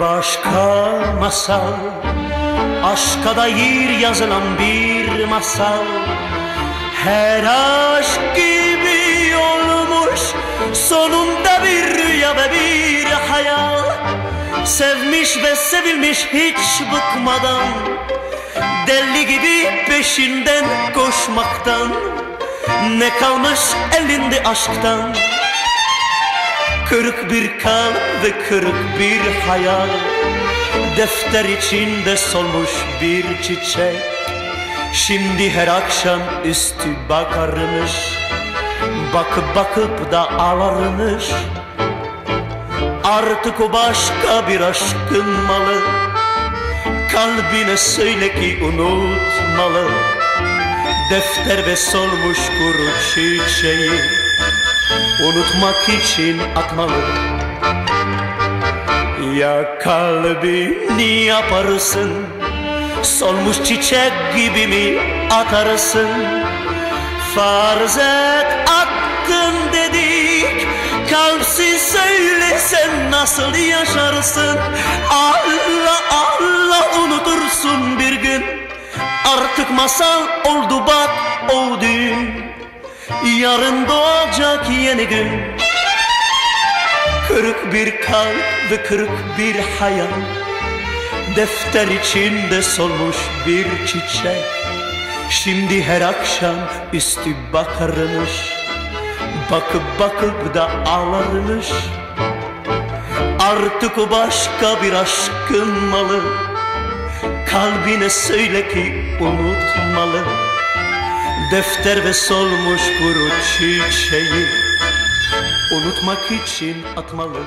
Başka masal Aşka dair yazılan bir masal. Her aşk gibi olmuş Sonunda bir rüya ve bir hayal. Sevmiş ve sevilmiş hiç bıkmadan Deli gibi peşinden koşmaktan. Ne kalmış elinde aşktan Kırık bir kalp ve kırık bir hayal. Defter içinde solmuş bir çiçek. Şimdi her akşam üstü bakarmış. Bakıp bakıp da ağlarmış Artık o başka bir aşkın malı. Kalbine söyle ki unutmalı. Defter ve solmuş kuru çiçeği Unutmak için atmalı. Ya kalbini yaparsın? Solmuş çiçek gibi mi atarsın? Farz et attın dedik. Kalpsiz söyle sen nasıl yaşarsın? Allah Allah unutursun bir gün. Artık masal oldu bak o düğün Yarın doğacak yeni gün. Kırık bir kalp ve kırık bir hayal. Defter içinde solmuş bir çiçek. Şimdi her akşam üstü bakarmış. Bakıp bakıp da ağlarmış. Artık o başka bir aşkın malı. Kalbine söyle ki unutmalı Defter ve solmuş kuru çiçeği. Unutmak için atmalı